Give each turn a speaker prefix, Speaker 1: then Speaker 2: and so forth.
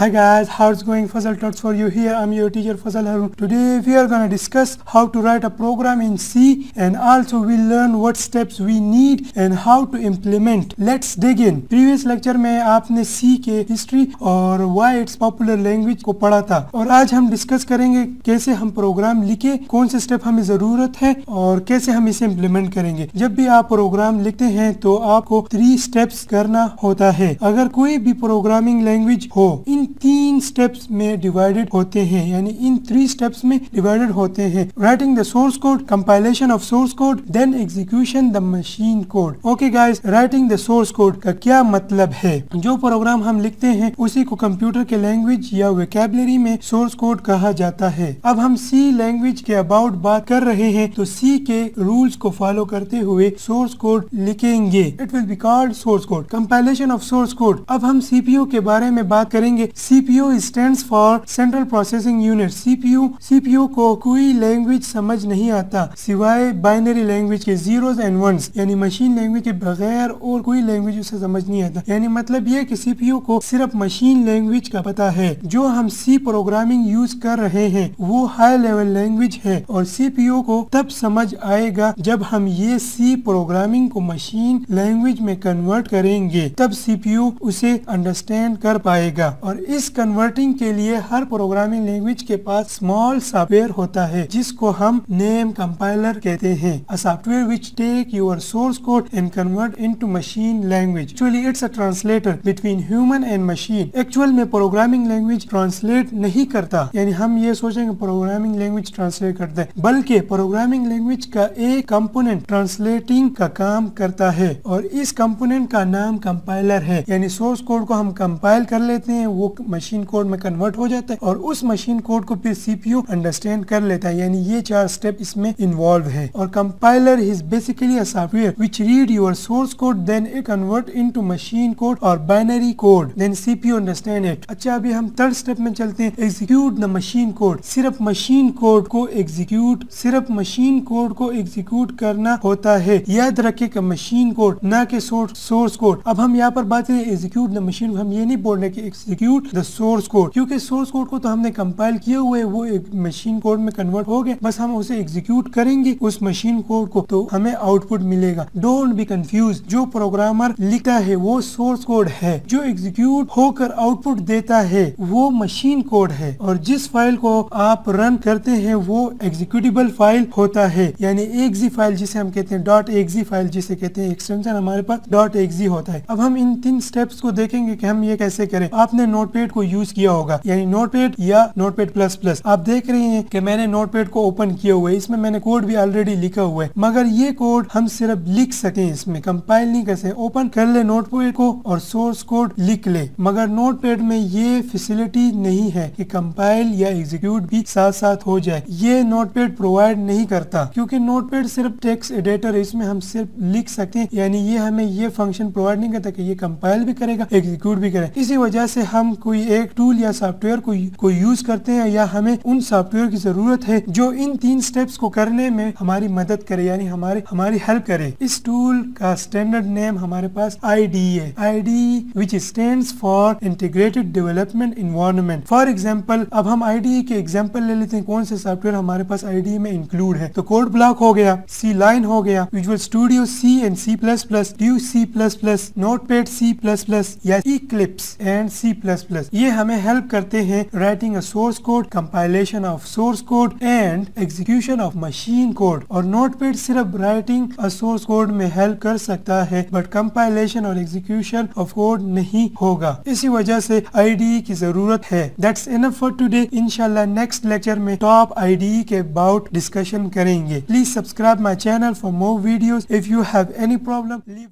Speaker 1: Hi guys, how's going? Fazal Talks for you here. I'm your teacher Fazal Harun. Today we are gonna discuss how to write a program in C and also we'll learn what steps we need and how to implement. Let's dig in. Previous lecture में आपने C के history और why it's popular language को पढ़ा था और आज हम डिस्कस करेंगे कैसे हम प्रोग्राम लिखे कौन से स्टेप हमें ज़रूरत है और कैसे हम इसे इम्प्लीमेंट करेंगे जब भी आप प्रोग्राम लिखते हैं तो आपको थ्री स्टेप्स करना होता है अगर कोई भी प्रोग्रामिंग लैंग्वेज हो इन तीन स्टेप्स में डिवाइडेड होते हैं, यानी इन थ्री स्टेप्स में डिवाइडेड होते हैं। Writing the source code compilation of source code then execution the machine code okay guys writing the source code का क्या मतलब है? जो प्रोग्राम हम लिखते हैं, उसी को कंप्यूटर के लैंग्वेज या वेकेबलरी में सोर्स कोड कहा जाता है। अब हम सी लैंग्वेज के अबाउट बात कर रहे हैं तो सी के रूल्स को फॉलो करते हुए सोर्स कोड लिखेंगे। It will be called source code compilation of source code अब हम सीपीयू के बारे में बात करेंगे। CPU stand for central processing unit CPU CPU को कोई लैंग्वेज समझ नहीं आता, सिवाय बाइनरी लैंग्वेज के जीरोस एंड वंस यानी मशीन लैंग्वेज के बगैर और कोई लैंग्वेज उसे समझ नहीं आता। यानी मतलब ये कि सीपीयू को सिर्फ़ मशीन लैंग्वेज का पता है। जो हम सी प्रोग्रामिंग यूज़ कर रहे हैं, वो हाई लेवल लैंग्वेज है और सीपीयू को तब समझ आएगा जब हम ये सी प्रोग्रामिंग को मशीन लैंग्वेज में कन्वर्ट करेंगे। तब सीपीयू उसे अंडरस्टैंड कर पाएगा और इस कन्वर्टिंग के लिए हर प्रोग्रामिंग लैंग्वेज के पास स्मॉल सॉफ्टवेयर होता है, जिसको हम नेम कंपाइलर कहते हैं। A software which take your source code and convert into machine language actually it's a translator between human and machine actual में प्रोग्रामिंग लैंग्वेज ट्रांसलेट नहीं करता। यानी हम ये सोचेंगे प्रोग्रामिंग लैंग्वेज ट्रांसलेट करता है। बल्कि प्रोग्रामिंग लैंग्वेज का एक कंपोनेंट ट्रांसलेटिंग का काम करता है और इस कंपोनेंट का नाम कंपाइलर है। यानी सोर्स कोड को हम कंपाइल कर लेते हैं, वो मशीन कोड में कन्वर्ट हो जाता है और उस मशीन कोड को फिर सीपीयू अंडरस्टैंड कर लेता है। यानी ये चार स्टेप इसमें इन्वॉल्व है। और compiler is basically a software which read your source code then it convert into machine code और binary code then CPU understand it अच्छा अभी हम थर्ड स्टेप में चलते हैं। एग्जीक्यूट द मशीन कोड सिर्फ़ मशीन कोड को एग्जीक्यूट सिर्फ़ मशीन कोड को एग्जीक्यूट करना होता है। याद रखे कि मशीन कोड ना कि सोर्स कोड अब हम यहाँ पर बात करें एग्जीक्यूट द मशीन हम ये नहीं बोल रहे कि एग्जीक्यूट द सोर्स कोड क्योंकि सोर्स कोड को तो हमने कंपाइल किए हुए, वो एक मशीन कोड में कन्वर्ट हो गए। बस हम उसे एग्जीक्यूट करेंगे उस मशीन कोड को तो हमें आउटपुट मिलेगा। डोंट बी कंफ्यूज जो प्रोग्रामर लिखता है, वो सोर्स कोड है। जो एग्जीक्यूट होकर आउटपुट देता है, वो मशीन कोड है। और जिस फ़ाइल को आप रन करते हैं, वो एग्जीक्यूटिबल फ़ाइल होता है। यानी एक्जी फ़ाइल जिसे हम कहते हैं डॉट एक्जी फ़ाइल जिसे कहते हैं एक्सटेंशन हमारे पास डॉट एक्जी होता है। अब हम इन तीन स्टेप्स को देखेंगे कि हम ये कैसे करें। आपने नोटपैड को यूज़ किया होगा, यानी नोटपैड या नोटपैड प्लस प्लस आप देख रहे हैं कि मैंने नोटपैड को ओपन किया हुआ है, इसमें मैंने कोड भी ऑलरेडी लिखा हुआ है, मगर ये कोड हम सिर्फ़ लिख सके इसमें कंपाइल नहीं कर सकते ओपन कर ले नोटपैड को और सोर्स कोड लिख ले। मगर नोटपैड में ये फैसिलिटी नहीं है कि कंपाइल या एग्जीक्यूट भी साथ साथ हो जाए। ये नोटपैड प्रोवाइड नहीं करता, क्योंकि नोटपैड सिर्फ़ टेक्स्ट एडिटर है, इसमें हम सिर्फ़ लिख सकते हैं यानी ये हमें ये फ़ंक्शन प्रोवाइड नहीं करता कि ये कंपाइल भी करेगा एग्जीक्यूट भी करेगा। इसी वजह से हम कोई एक टूल या सॉफ्टवेयर को, को यूज़ करते हैं या हमें उन सॉफ्टवेयर की ज़रूरत है जो इन तीन स्टेप्स को करने में हमारी मदद करे यानी हमारे हमारी हेल्प करे। इस टूल का स्टैंडर्ड नेम हमारे पास आई डी है। I D which stand for integrated development environment for example अब हम आईडी के एग्ज़ाम्पल ले लेते हैं। कौन से सॉफ्टवेयर हमारे पास आई डी में इंक्लूड है? तो कोड ब्लॉक हो गया सी लाइन हो गया Visual Studio C and C plus plus dev C plus plus notepad C plus plus या Eclipse and C plus plus ये हमें हेल्प करते हैं writing a source code compilation of source code and execution of machine code और notepad सिर्फ़ writing a source code में help कर सकता है बट कंपाइलेशन और एग्जीक्यूशन ऑफ़ कोड नहीं होगा। इसी वजह से आईडी की ज़रूरत है। दैट्स इनफ फॉर टुडे इंशाल्लाह नेक्स्ट लेक्चर में टॉप आईडी के अबाउट डिस्कशन करेंगे। Please subscribe my channel for more videos if you have any problem leave